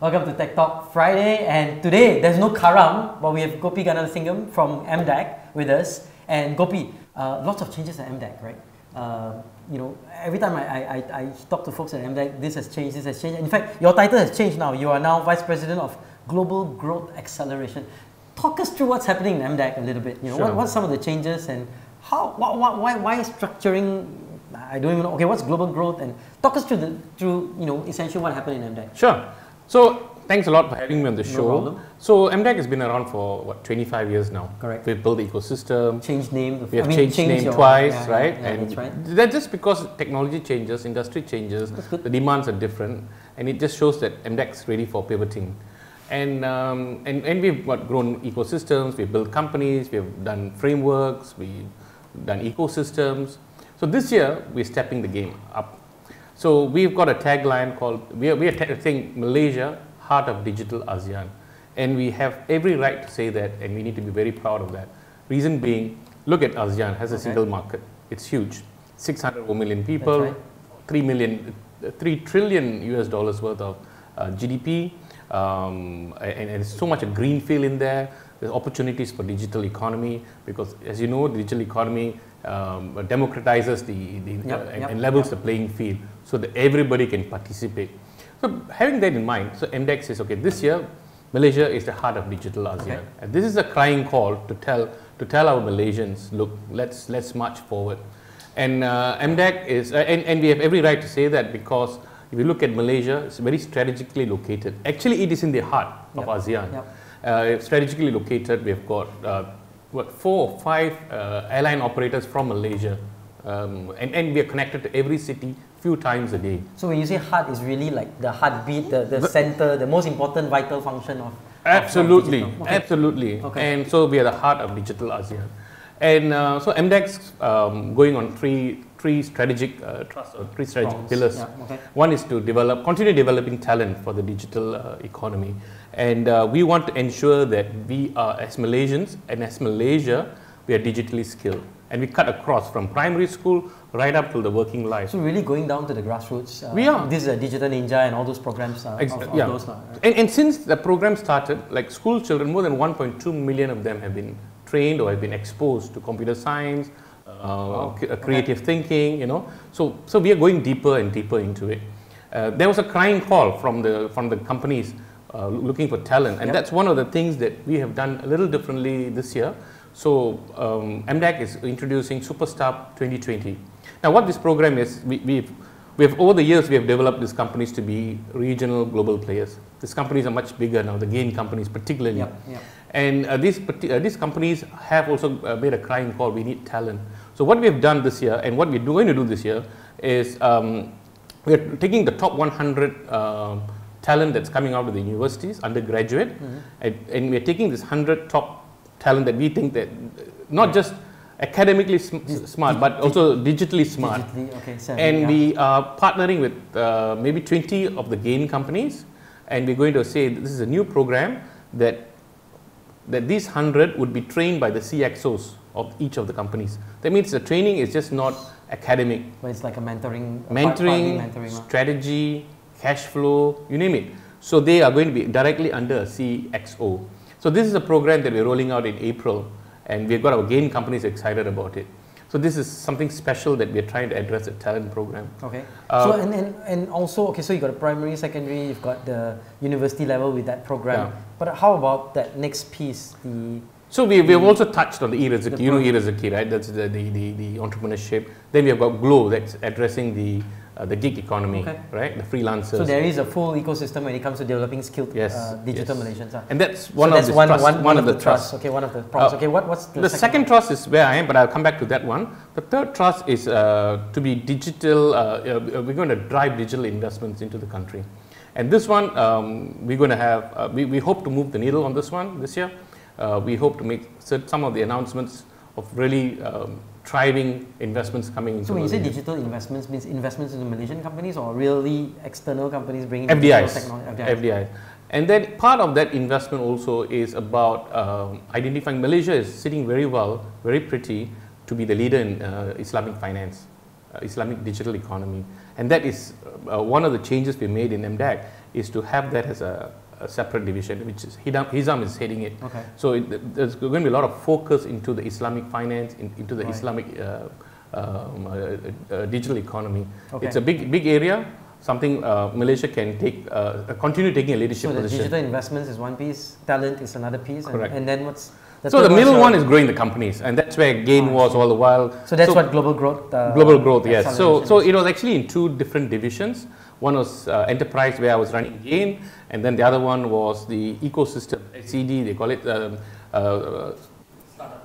Welcome to Tech Talk Friday, and today there's no Karam, but we have Gopi Ganesalingam from MDEC with us. And Gopi, uh, lots of changes at MDEC, right? Uh, you know, every time I, I, I talk to folks at MDEC, this has changed, this has changed. In fact, your title has changed now. You are now Vice President of Global Growth Acceleration. Talk us through what's happening in MDEC a little bit. You know, Sure. what, what's some of the changes and how, why, why, why structuring I don't even know. Okay, what's global growth? And talk us through the through you know essentially what happened in MDEC. Sure. So thanks a lot for having me on the No show. problem. So MDEC has been around for what 25 years now. Correct. We've built the ecosystem. Change name. We have I mean, changed change name your- twice, yeah, right? Yeah, and that's right. that's just because technology changes, industry changes, the demands are different, and it just shows that MDEC is ready for pivoting. And, um, and, and we've what, grown ecosystems, we've built companies, we've done frameworks, we've done ecosystems. So this year, we're stepping the game up. So we've got a tagline called, we are, we are saying Malaysia, heart of digital ASEAN. And we have every right to say that, and we need to be very proud of that. Reason being, look at ASEAN has a Okay. single market. It's huge. 600 million people, right. 3 million, uh, 3 trillion US dollars worth of uh, GDP, um, and, and so much a green field in there. There's opportunities for digital economy because, as you know, digital economy um, democratizes the, the Yep, uh, and, yep, and levels yep. the playing field so that everybody can participate. So having that in mind, so MDEX says, okay, this year Malaysia is the heart of digital ASEAN, Okay. and this is a crying call to tell to tell our Malaysians, look, let's let's march forward. And uh, MDEC is, uh, and, and we have every right to say that because if you look at Malaysia, it's very strategically located. Actually, it is in the heart of Yep, ASEAN. yep. Uh, strategically located, we've got uh, what four or five uh, airline operators from Malaysia, um, and, and we are connected to every city few times a day. So when you say heart, is really like the heartbeat, the, the But- center, the most important vital function of. of- of Absolutely. Okay. absolutely. Okay. And so we are the heart of digital ASEAN. And uh, so MDEX um, going on three three strategic uh, trusts or three strategic Prongs. pillars. Yeah, okay. One is to develop, continue developing talent for the digital uh, economy, and uh, we want to ensure that we are as Malaysians and as Malaysia, we are digitally skilled, and we cut across from primary school right up to the working life. So really going down to the grassroots. Uh, We are. This is a digital ninja and all those programs. Uh, Ex- of, yeah. those, uh, right? And, and since the program started, like school children, more than 1.2 million of them have been trained or have been exposed to computer science, uh, c- uh, creative thinking, you know. So, so we are going deeper and deeper into it. Uh, there was a crying call from the, from the companies uh, looking for talent, and Yep. that's one of the things that we have done a little differently this year. So um, MDEC is introducing Superstar 2020. Now, what this program is, we, we've, we have over the years we have developed these companies to be regional global players. These companies are much bigger now, the gain companies particularly. Yep, yep. And uh, these, uh, these companies have also uh, made a crying call, we need talent. So what we have done this year and what we're going to do this year is um, we're taking the top 100 um, talent that's coming out of the universities, undergraduate, Mm-hmm. and, and we're taking this 100 top talent that we think that not just academically sm- smart, but also digitally smart. Digitally, okay. savvy, And yeah. we are partnering with uh, maybe 20 of the GAIN companies, and we're going to say this is a new program that that these 100 would be trained by the CXOs of each of the companies. That means the training is just not academic, But it's like a mentoring. a mentoring, partly mentoring. strategy, cash flow, you name it. So they are going to be directly under a CXO. So this is a program that we're rolling out in April, and we've got our GAIN companies excited about it. So this is something special that we're trying to address a talent program. Okay. Uh, so and, and and also okay, so you got a primary, secondary, you've got the university level with that program. Yeah. But how about that next piece, the So we, we have also touched on the e-Rezeki, you know e-Rezeki, right? That's the, the, the, the entrepreneurship. Then we have got Glow that's addressing the, uh, the gig economy, Okay. right? The freelancers. so there is a full ecosystem when it comes to developing skilled Yes, uh, digital yes. Malaysians. ah. and that's So one that's of the one, trusts, one, one of the trusts. trusts. Okay, one of the. Uh, okay, what, what's the, The second trust is where I am, but I'll come back to that one. The third trust is uh, to be digital. Uh, uh, we're going to drive digital investments into the country, and this one um, we're going to have. Uh, we, we hope to move the needle on this one this year. Uh, we hope to make some of the announcements of really um, thriving investments coming into. So when you say digital investments, means investments into Malaysian companies or really external companies bringing FDIs, technology? FDIs. And then part of that investment also is about um, identifying Malaysia is sitting very well, very pretty to be the leader in uh, Islamic finance, uh, Islamic digital economy. And that is uh, one of the changes we made in MDEC is to have that as a, a separate division, which is Hidam, Hizam is heading it. Okay. So it, there's going to be a lot of focus into the Islamic finance, in, into the Right. Islamic uh, um, uh, uh, digital economy. Okay. It's a big big area. Something uh, Malaysia can take, uh, continue taking a leadership So the position. digital investments is one piece, talent is another piece, and, Correct. and then what's the so the middle one is growing the companies, and that's where Gain was all the while. So that's so- what global growth. Uh, Global growth, yes. So, so it was actually in two different divisions. One was uh, enterprise, where I was running Gain, and then the other one was the ecosystem, SED, they call it um, uh,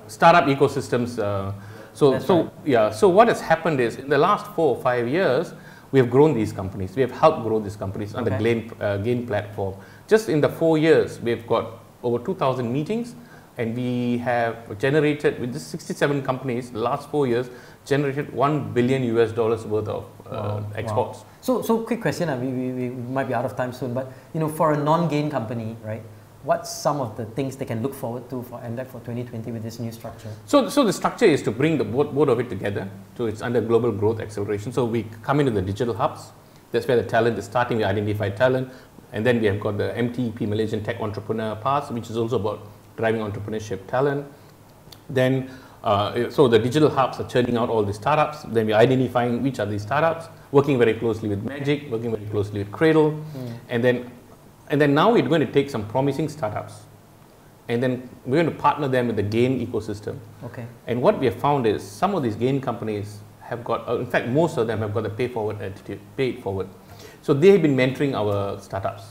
startup ecosystems. Uh, so, That's so right. yeah. So what has happened is in the last four or five years, we have grown these companies. We have helped grow these companies on the Gain, uh, Gain platform. Just in the four years, we've got over 2,000 meetings, and we have generated with this 67 companies, the last four years, generated 1 billion US dollars worth of uh, Wow, exports. So, so quick question. Uh, we, we, we might be out of time soon, but you know, for a non-gain company, right? What's some of the things they can look forward to for MDEC for 2020 with this new structure? So, so the structure is to bring the both, both of it together. So it's under global growth acceleration. So we come into the digital hubs. That's where the talent is starting. We identify talent, and then we have got the MTEP Malaysian Tech Entrepreneur Pass, which is also about driving entrepreneurship talent. Then, uh, so the digital hubs are churning out all the startups. Then we're identifying which are these startups, working very closely with Magic, working very closely with Cradle, and then, and then now we're going to take some promising startups, and then we're going to partner them with the Gain ecosystem. Okay. And what we have found is some of these gain companies have got, uh, in fact, most of them have got the pay forward attitude, pay it forward. So they have been mentoring our startups.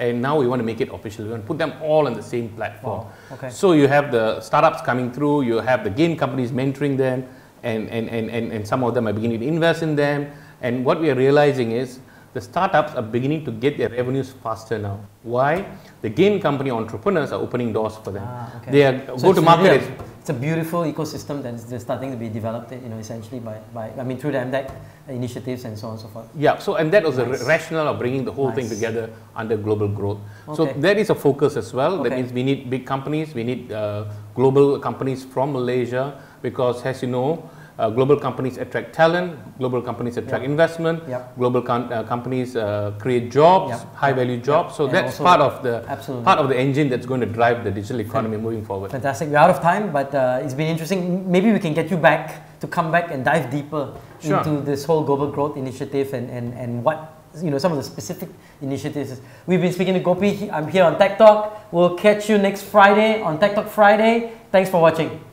And now we want to make it official. We want to put them all on the same platform. Wow. Okay. So you have the startups coming through, you have the GAIN companies mentoring them, and, and, and, and, and some of them are beginning to invest in them. And what we are realizing is the startups are beginning to get their revenues faster now. Why? The GAIN company entrepreneurs are opening doors for them. Ah, okay. They are So go to market really is a- it's a beautiful ecosystem that is starting to be developed, you know, essentially by, by I mean, through the MDEC initiatives and so on and so forth. Yeah, so and that was the Nice. ra- rationale of bringing the whole thing together under global growth. So Okay. that is a focus as well. That means we need big companies, we need uh, global companies from Malaysia because, as you know, uh, global companies attract talent, global companies attract Yep. investment, Yep. global uh, companies uh, create jobs, Yep. high value jobs. So And that's part of the Absolutely. part of the engine that's going to drive the digital economy moving forward. Fantastic. We're out of time, but uh, it's been interesting. Maybe we can get you back to come back and dive deeper Sure. into this whole global growth initiative and, and, and what you know some of the specific initiatives. We've been speaking to Gopi. I'm here on Tech Talk. We'll catch you next Friday on Tech Talk Friday. Thanks for watching.